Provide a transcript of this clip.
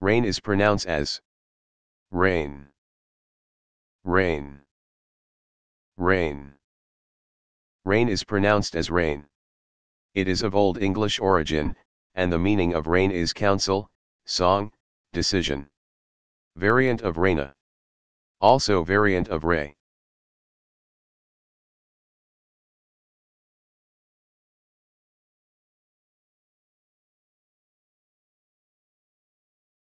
Rayne is pronounced as rain, rain, rain. Rayne is pronounced as rain. It is of Old English origin, and the meaning of Rayne is counsel, song, decision. Variant of Raina. Also variant of ray.